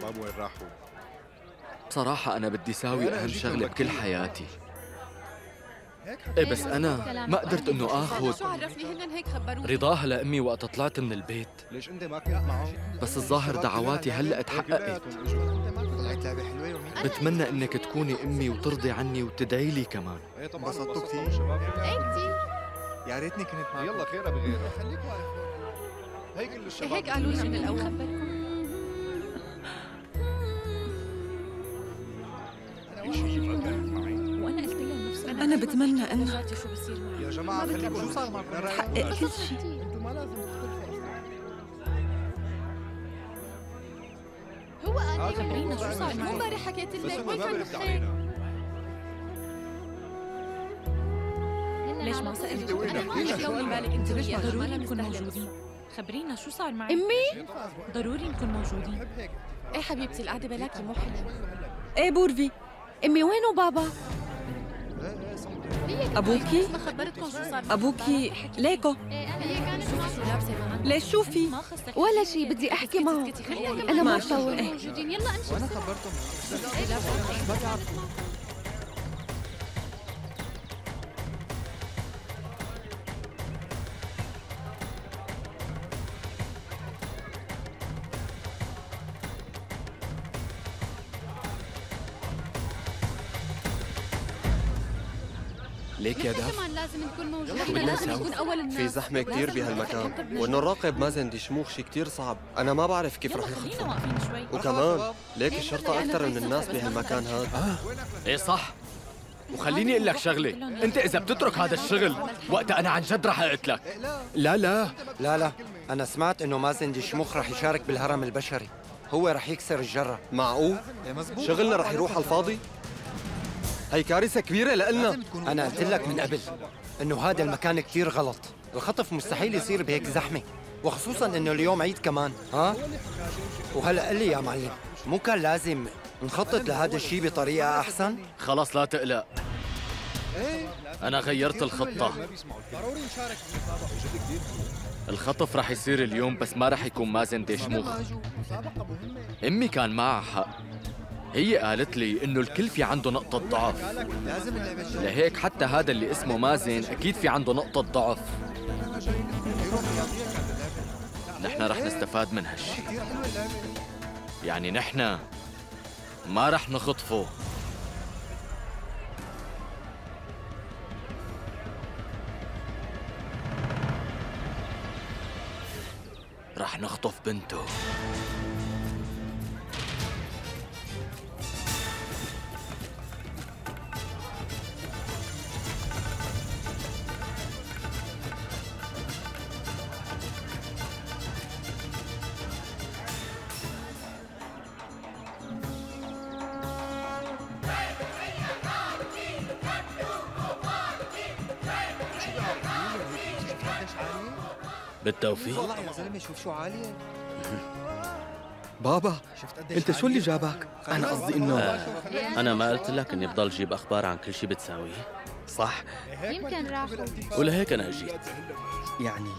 الشباب وين راحوا؟ بصراحة أنا بدي ساوي أهم شغلة بكل. حياتي. إيه بس أنا ما قدرت إنه آخذ شو عرفني؟ هن هيك خبروني رضاها لأمي وقت طلعت من البيت. ليش أنت ما كنت معه؟ بس الظاهر دعواتي هلأ تحققت طلعت لعبة حلوة يومين بتمنى إنك تكوني أمي وترضي عني وتدعي لي كمان. طبعا. انبسطتوا؟ الشباب إيه كثير يا ريتني كنت معك يلا خيرها بغيرها هيك قالوا لي من الأول. وأنا أنا بتمنى معي يا جماعة خليكم شو صار تحقق كل شيء. هو قال خبرينا شو صار؟ مو امبارح حكيت لك؟ ما كان برد خير. علينا. ليش ما سألت؟ وين؟ أنا ما ليش قال؟ بالك أنت ضروري وياها ما نكون موجودين. خبرينا شو صار معك. أمي؟ ضروري نكون موجودين. إيه حبيبتي القعدة بلاكي مو حلوة. إيه بورفي. أمي وين وبابا؟ أبوكي؟ أبوكي ليكو ليش شو في؟ ما خصك ولا شيء بدي أحكي معه أنا ما. بطول إيه. يلا خبرتهم ليك يا داف؟ كمان لازم نكون موجودين. لازم؟ نكون أول الناس. في زحمة كتير بهالمكان. وإنه نراقب مازن دي شموخ شي كتير صعب. أنا ما بعرف كيف رح خلينا يخطفوا واقفين شوي. وكمان ليك الشرطة أكثر من الناس بهالمكان هذا. إيه صح. وخليني أقول لك شغلة. أنت إذا بتترك هذا الشغل وقتها أنا عن جد رح أقتلك. لا لا. لا لا. أنا سمعت إنه مازن دي شموخ رح يشارك بالهرم البشري. هو رح يكسر الجرة. معقول؟ شغلنا رح يروح على الفاضي؟ هي كارثة كبيرة لإلنا أنا قلت لك من قبل إنه هذا المكان كتير غلط. الخطف مستحيل يصير بهيك زحمة. وخصوصا إنه اليوم عيد كمان ها؟ وهلأ قل لي يا معلم مو كان لازم نخطط لهذا الشيء بطريقة أحسن؟ خلص لا تقلق. أنا غيرت الخطة. كثير الخطف رح يصير اليوم بس ما رح يكون مازن ديشموخ. أمي كان معها حق. هي قالت لي إنه الكل في عنده نقطة ضعف. لهيك حتى هذا اللي اسمه مازن أكيد في عنده نقطة ضعف. نحن رح نستفاد من هالشي. يعني نحن ما رح نخطفه. رح نخطف بنته. بالتوفيق. والله يا زلمة شوف شو عالية. بابا شفت قديش انت شو اللي؟ جابك؟ أنا قصدي إنه أنا ما قلت لك إني بضل جيب أخبار عن كل شي بتساويه. صح. يمكن راحوا ولهيك أنا أجيت. يعني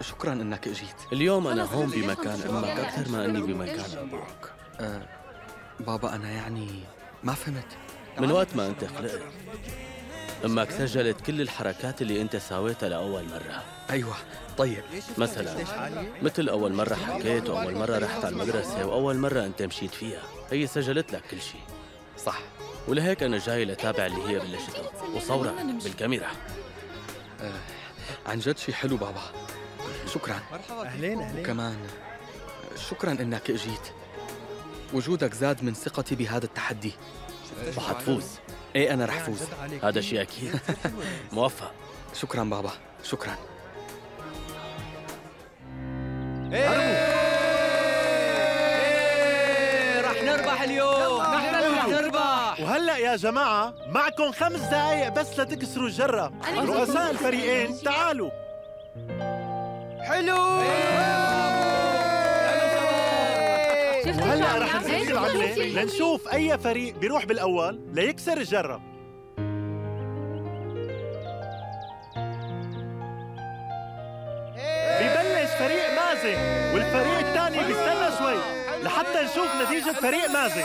شكرا إنك إجيت. اليوم أنا هون بمكان أمك أكثر ما إني بمكان أبوك. أه بابا أنا يعني ما فهمت. من وقت ما أنت خلقت. أمك سجلت كل الحركات اللي أنت ساويتها لأول مرة. أيوه طيب. مثلا مثل أول مرة حكيت وأول مرة رحت على المدرسة وأول مرة أنت مشيت فيها. هي سجلت لك كل شي صح. ولهيك أنا جاي لتابع اللي هي بلشته وصورك بالكاميرا. عن جد شي حلو بابا. شكرا. أهلين أهلين. وكمان شكرا إنك إجيت. وجودك زاد من ثقتي بهذا التحدي. وحتفوز إيه أنا رح فوز. هذا شيء أكيد. موفق. شكرا بابا. شكرا. رح نربح اليوم. نحن اللي رح نربح. وهلأ يا جماعة معكم خمس دقايق بس لتكسروا الجرة. رؤساء الفريقين تعالوا. حلو. وهلا رح نسجل عملة لنشوف أي فريق بيروح بالأول ليكسر الجرة. ببلش فريق مازن والفريق الثاني بيستنى شوي لحتى نشوف نتيجة فريق مازن.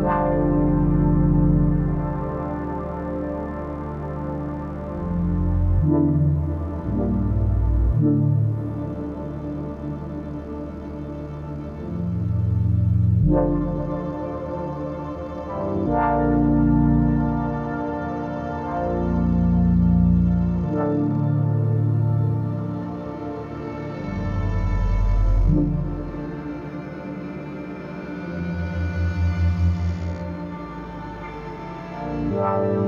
Wow. Amen.